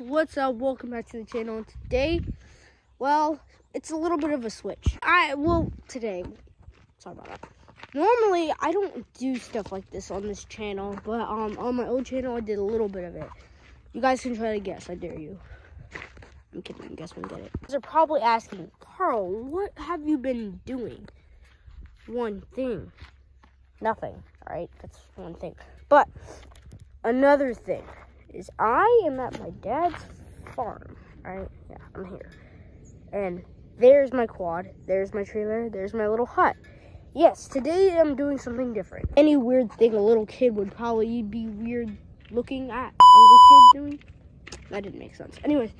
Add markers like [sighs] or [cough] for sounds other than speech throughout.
What's up? Welcome back to the channel. And today, well, it's a little bit of a switch. I well today, sorry about that. Normally, I don't do stuff like this on this channel, but um, on my old channel, I did a little bit of it. You guys can try to guess. I dare you. I'm kidding. You guys won't get it. They're probably asking, Carl, what have you been doing? One thing. Nothing. All right, that's one thing. But another thing is I am at my dad's farm. Right? Yeah, I'm here. And there's my quad, there's my trailer, there's my little hut. Yes, today I'm doing something different. Any weird thing a little kid would probably be weird looking at a little kid doing. That didn't make sense. Anyways,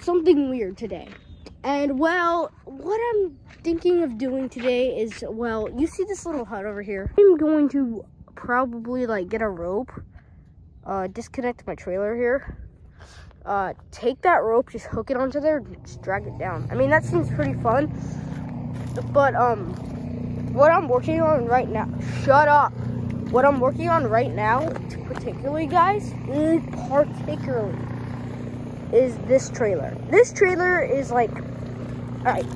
something weird today. And well, what I'm thinking of doing today is, well, you see this little hut over here? I'm going to probably like get a rope uh, disconnect my trailer here. Uh, take that rope, just hook it onto there, just drag it down. I mean, that seems pretty fun. But, um, what I'm working on right now, shut up. What I'm working on right now, particularly, guys, particularly, is this trailer. This trailer is like, alright.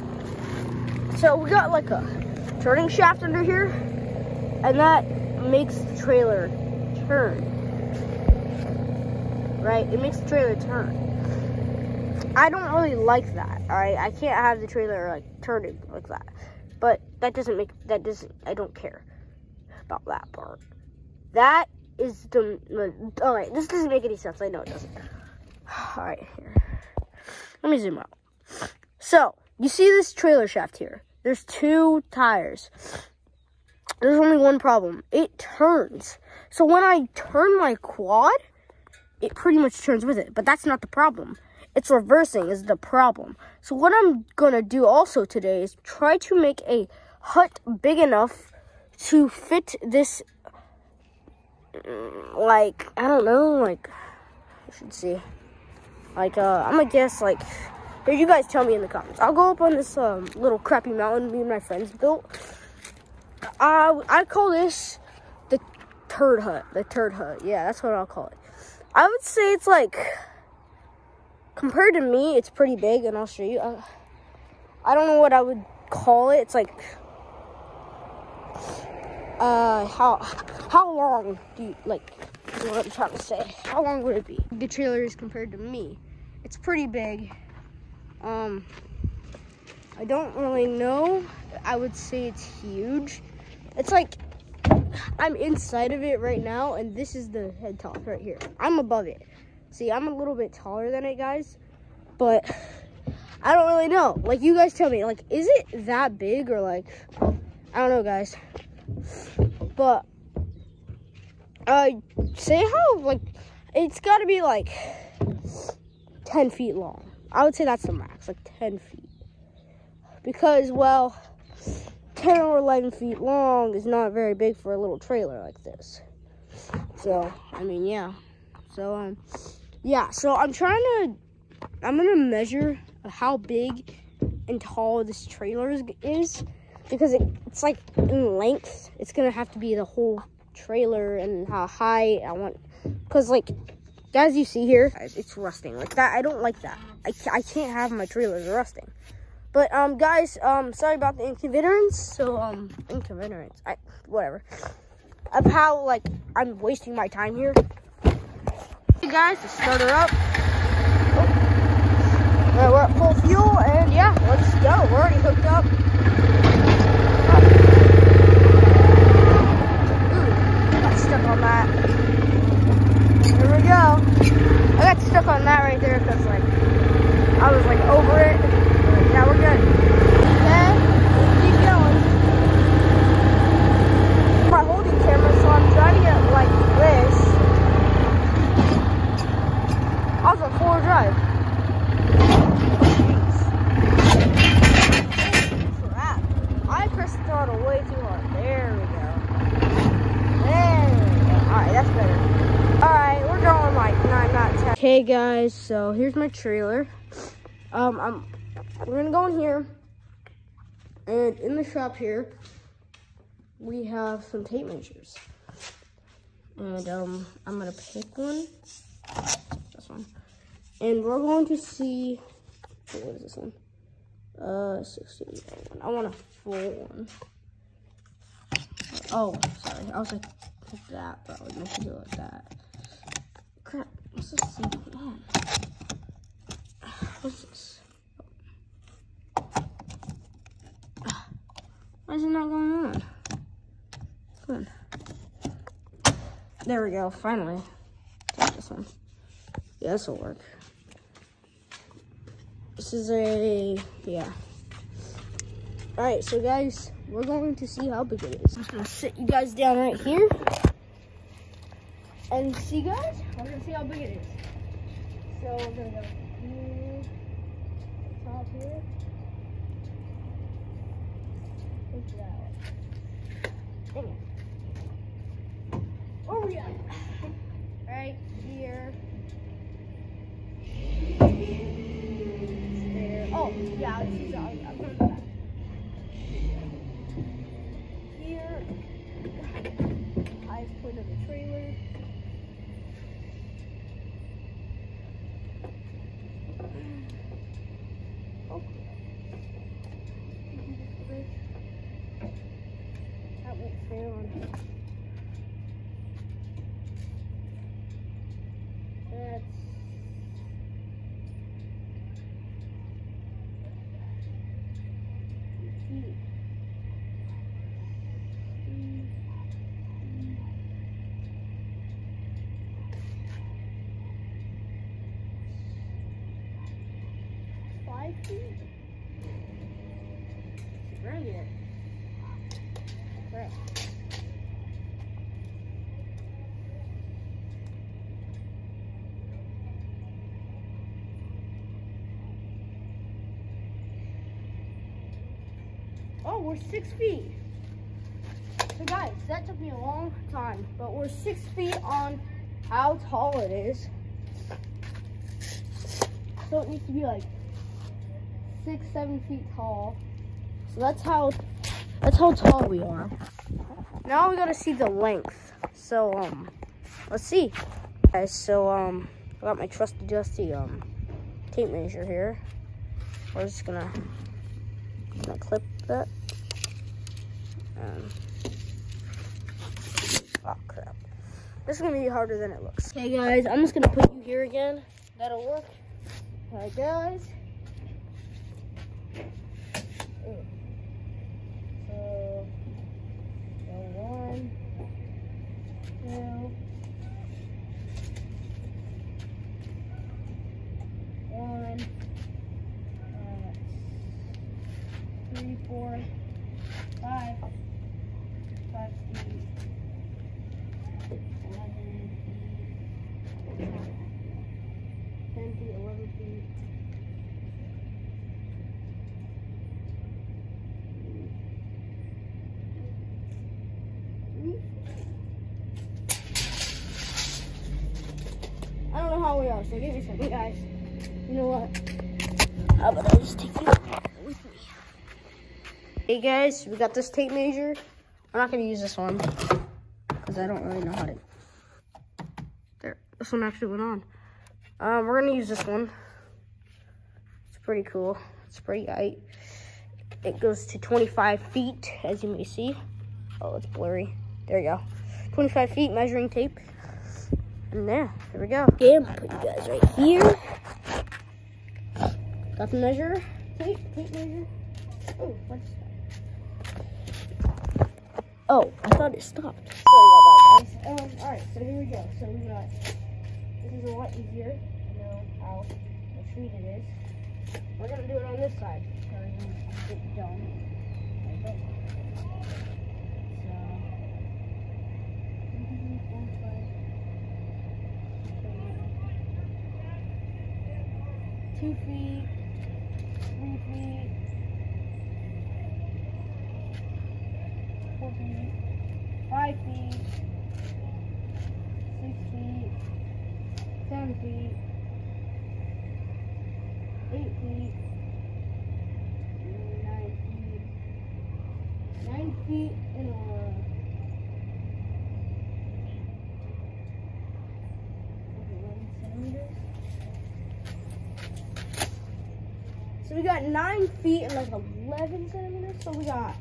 So we got like a turning shaft under here, and that makes the trailer turn right? It makes the trailer turn. I don't really like that, all right? I can't have the trailer like turning like that. But that doesn't make, that doesn't, I don't care about that part. That is the, all right, this doesn't make any sense. I know it doesn't. [sighs] All right, here. Let me zoom out. So, you see this trailer shaft here. There's two tires. There's only one problem. It turns. So when I turn my quad, it pretty much turns with it. But that's not the problem. It's reversing is the problem. So what I'm going to do also today is try to make a hut big enough to fit this, mm, like, I don't know, like, I should see. Like, uh, I'm going to guess, like, here, you guys tell me in the comments. I'll go up on this um, little crappy mountain me and my friends built. Uh, I call this the turd hut. The turd hut. Yeah, that's what I'll call it. I would say it's like, compared to me, it's pretty big, and I'll show you. Uh, I don't know what I would call it. It's like, uh, how how long do you like? What I'm trying to say. How long would it be? The trailer is compared to me. It's pretty big. Um, I don't really know. I would say it's huge. It's like I'm inside of it right now, and this is the head top right here. I'm above it. See, I'm a little bit taller than it, guys, but I don't really know. Like, you guys tell me, like, is it that big or, like, I don't know, guys. But, uh, say how, like, it's got to be, like, 10 feet long. I would say that's the max, like 10 feet. Because, well, 10 or 11 feet long is not very big for a little trailer like this. So, I mean, yeah. So, um, yeah, so I'm trying to, I'm going to measure how big and tall this trailer is, because it, it's like in length, it's going to have to be the whole trailer and how high I want, because like, as you see here, it's rusting like that. I don't like that. I, I can't have my trailers rusting. But um, guys, um, sorry about the inconvenience. So um, inconvenience, I whatever. Of how like I'm wasting my time here. Hey guys, let's start her up. Oh. Uh, we're at full fuel, and yeah, let's go. We're already hooked up. Ooh, got stuck on that. Here we go. I got stuck on that right there because like I was like over it. Yeah, we're good. Okay, keep going. My holding camera, so I'm trying to like this. I was on four drive. Crap. I pressed the throttle way too hard. There we go. There. Alright, that's better. Alright, we're going like 9, not 10. Okay, guys, so here's my trailer. Um, I'm we're gonna go in here, and in the shop here, we have some tape measures. And um, I'm gonna pick one, this one. And we're going to see, what is this one? Uh, 16. I want a full one. Oh, sorry. I was like, like that, but I was meant to do like that. Crap. What's this? What's this? Why is it not going on? Good. There we go, finally. Take this one. Yeah, this will work. This is a, yeah. All right, so guys, we're going to see how big it is. I'm just gonna sit you guys down right here. And see guys, we're gonna see how big it is. So we're gonna go top here. Look that. Oh yeah. Right here. There. Oh, yeah. Here. The trailer. That won't fit on. That's feet. Five feet? Crap. Oh, we're six feet. So guys, that took me a long time, but we're six feet on how tall it is. So it needs to be like six, seven feet tall. So that's how that's how tall we are. Now we gotta see the length. So um let's see. Guys, so um I got my trusty dusty um tape measure here. We're just gonna gonna clip that. Um, oh crap. This is gonna be harder than it looks. Okay guys, I'm just gonna put you here again. That'll work. Alright guys. Oh. So, so one, two, one, uh, three, four, five, five feet, eleven feet, ten feet, eleven feet. I don't know how we are, so give me second, guys. You know what? How about I just take you with me? Hey guys, we got this tape measure. I'm not gonna use this one because I don't really know how to. There, this one actually went on. Um, we're gonna use this one. It's pretty cool. It's pretty height. It goes to 25 feet, as you may see. Oh, it's blurry. There you go. 25 feet measuring tape. And there, there we go. Okay, I'm gonna put you guys right here. Got the measure. Tape, tape measure. Oh, what's Oh, I thought it stopped. Sorry about that, guys. Um, alright, so here we go. So we got, this is a lot easier. I know how sweet it is. We're gonna do it on this side. So I'm a bit dumb. Like that. So, two feet, three feet, four feet, five feet, six feet, seven feet, eight feet, nine feet, nine feet in a row. Eleven centimeters. So we got nine feet and like 11 centimeters. So we got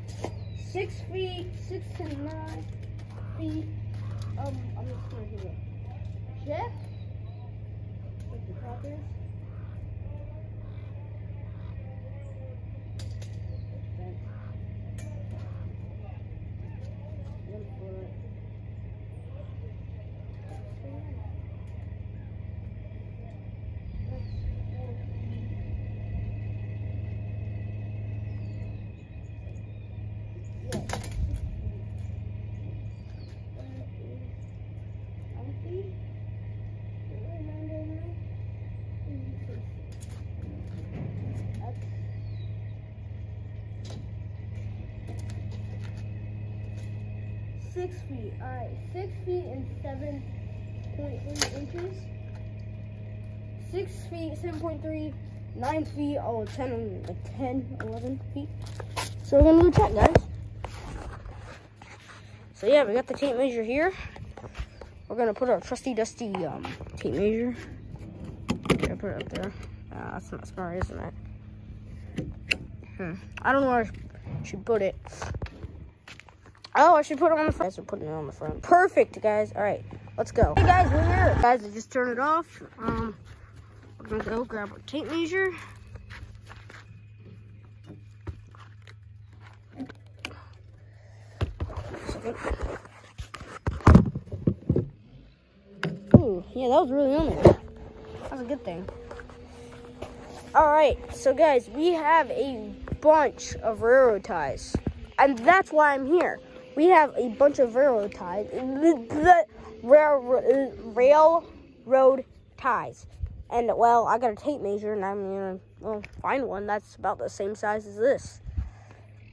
six feet, six to nine feet. Um, I'm just gonna do it. Check. With the crackers. One foot. That's four feet. Yeah, six feet. That is nine feet. Nine, nine, nine, nine. Mm, six feet. That's six feet. All right, six feet and seven point three inches. Six feet, seven point three, nine feet, oh, 10, like 10, 11 feet. So we're gonna do check, guys. So yeah, we got the tape measure here. We're gonna put our trusty dusty um, tape measure. Okay, put it up there. Uh, that's not smart, isn't it? Hmm. I don't know where I should put it. Oh, I should put it on the front. Guys, we're putting it on the front. Perfect, guys. All right, let's go. Hey, guys, we're here. Guys, I just turned it off. Um, we're gonna go grab our tape measure. Ooh, yeah, that was really on there. That's a good thing. All right, so guys, we have a bunch of railroad ties, and that's why I'm here. We have a bunch of railroad ties, the railroad, ties, and well, I got a tape measure, and I'm gonna well find one that's about the same size as this.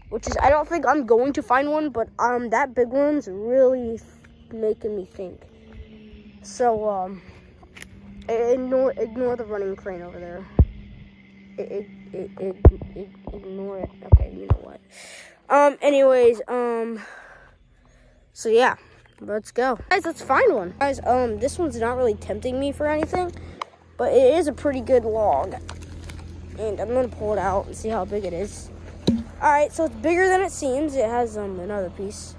Which is, I don't think I'm going to find one, but um, that big one's really making me think. So um, ignore ignore the running crane over there. It, it, it, ignore it. Okay, you know what. Um, anyways, um, so yeah, let's go. Guys, let's find one. Guys, um, this one's not really tempting me for anything, but it is a pretty good log. And I'm gonna pull it out and see how big it is. All right, so it's bigger than it seems. It has um another piece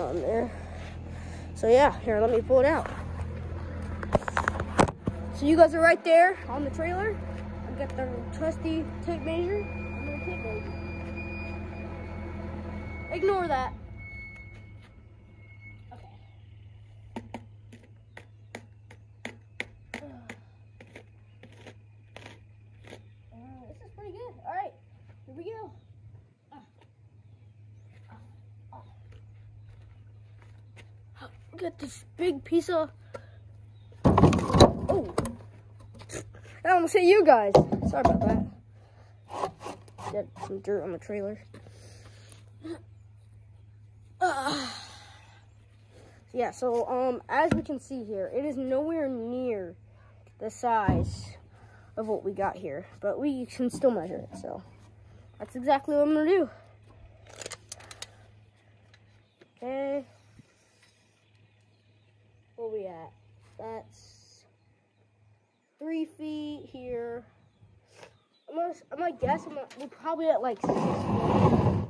on there. So yeah, here, let me pull it out. So you guys are right there on the trailer. I got the trusty tape measure. I'm gonna tape measure. Ignore that. Okay. Uh, this is pretty good. All right, here we go. Uh, uh, got this big piece of. Oh, I almost hit you guys. Sorry about that. Got some dirt on the trailer. Uh, [sighs] yeah, so um, as we can see here, it is nowhere near the size of what we got here, but we can still measure it. So that's exactly what I'm gonna do. Okay. Where we at? That's three feet here. I'm gonna, I'm gonna guess I'm we're probably at like six feet.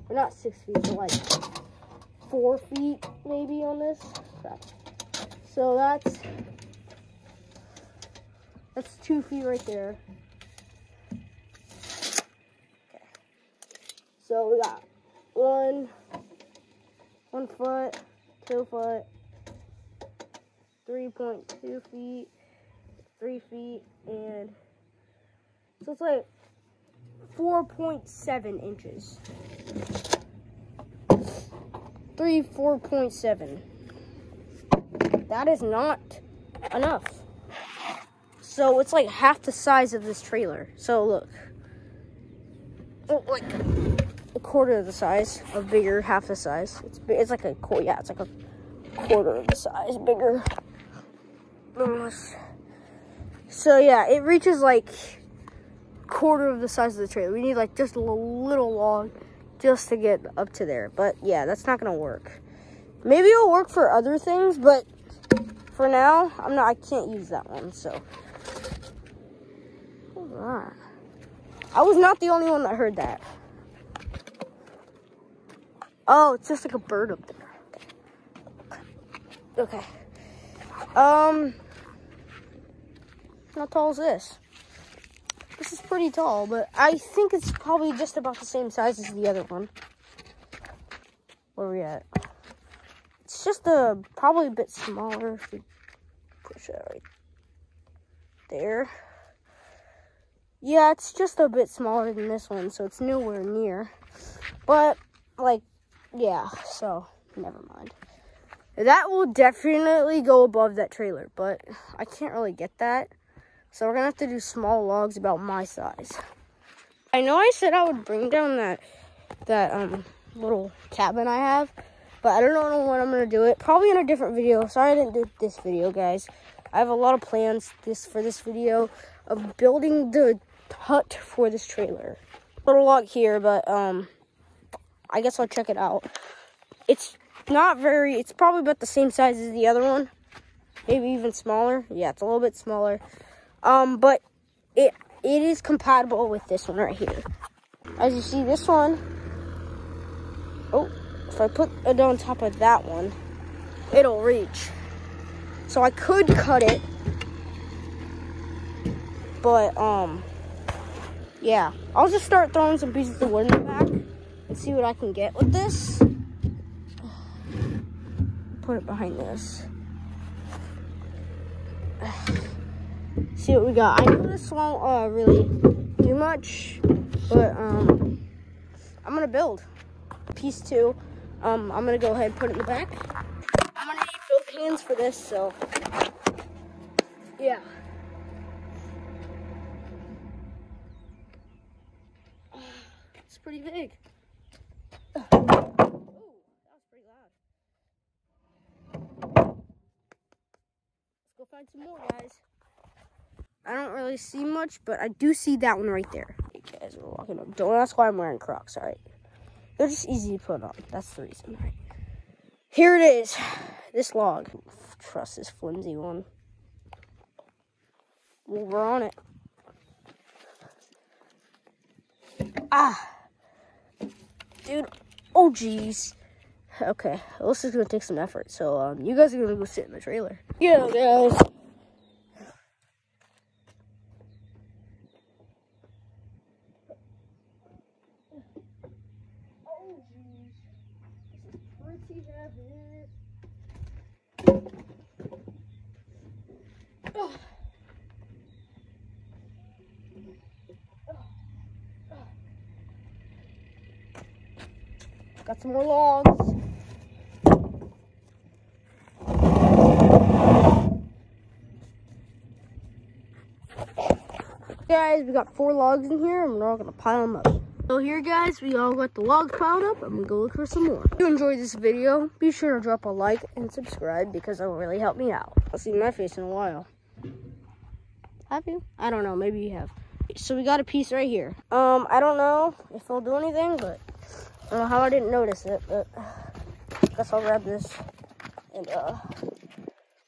Or not six feet, but like four feet maybe on this. So that's that's two feet right there. Okay. So we got one, one foot, two foot, 3.2 feet, three feet, and so it's like 4.7 inches. Three, 4.7. That is not enough. So it's like half the size of this trailer. So look. Oh, like a quarter of the size, a bigger, half the size. It's it's like a. Yeah, it's like a quarter of the size bigger. Almost. So yeah, it reaches like quarter of the size of the trailer. We need like just a little log just to get up to there. But yeah, that's not gonna work. Maybe it'll work for other things, but for now, I'm not. I can't use that one. So. I was not the only one that heard that. Oh, it's just like a bird up there. Okay. Um, how tall is this? This is pretty tall, but I think it's probably just about the same size as the other one. Where are we at? It's just a probably a bit smaller. If we push that right there. Yeah, it's just a bit smaller than this one, so it's nowhere near. But, like, yeah, so never mind. That will definitely go above that trailer, but I can't really get that. So we're gonna have to do small logs about my size. I know I said I would bring down that that um little cabin I have, but I don't know when I'm gonna do it. Probably in a different video. Sorry I didn't do this video, guys. I have a lot of plans this for this video of building the hut for this trailer. Little log here, but um, I guess I'll check it out. It's not very, it's probably about the same size as the other one. Maybe even smaller. Yeah, it's a little bit smaller. Um, but it it is compatible with this one right here. As you see, this one, oh, if I put it on top of that one, it'll reach. So I could cut it, but um, yeah, I'll just start throwing some pieces of wood in the back and see what I can get with this. Put it behind this. See what we got. I know this won't uh, really do much, but um, I'm gonna build piece two. Um, I'm gonna go ahead and put it in the back. I'm gonna need both hands for this, so yeah. [sighs] It's pretty big. [sighs] Find some more, guys. I don't really see much, but I do see that one right there. Hey guys, we're walking up. Don't ask why I'm wearing Crocs, all right? They're just easy to put on. That's the reason, right? Here it is. This log. Trust this flimsy one. Well, we're on it. Ah. Dude. Oh, jeez. Okay. This is to take some effort. So, um, you guys are to go sit in the trailer. Yeah, guys. Got some more logs. Guys, we got four logs in here and we're all gonna pile them up. So here guys, we all got the logs piled up. I'm gonna go look for some more. If you enjoyed this video, be sure to drop a like and subscribe because will really help me out. I'll see my face in a while. Have you? I don't know, maybe you have. So we got a piece right here. Um, I don't know if it'll do anything, but I don't know how I didn't notice it, but I guess I'll grab this and uh,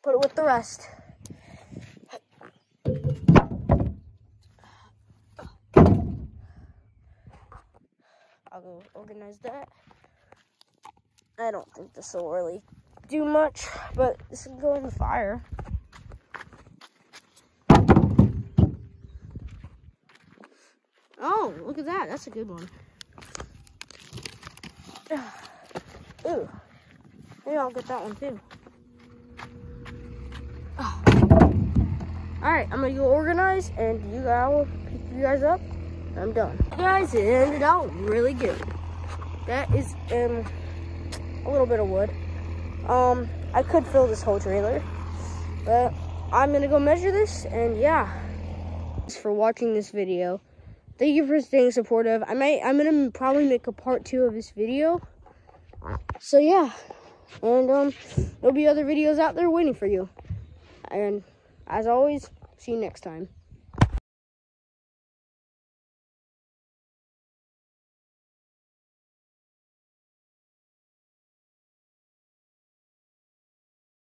put it with the rest. I'll go organize that. I don't think this will really do much, but this can go in the fire. Oh, look at that. That's a good one. Ooh. Maybe I'll get that one too. Alright, I'm gonna go organize and you guys will pick you guys up. I'm done. Guys, it ended out really good. That is um a little bit of wood. Um, I could fill this whole trailer, but I'm gonna go measure this and yeah. Thanks for watching this video. Thank you for staying supportive. I might I'm gonna probably make a part two of this video. So yeah. And um there'll be other videos out there waiting for you. And as always, see you next time.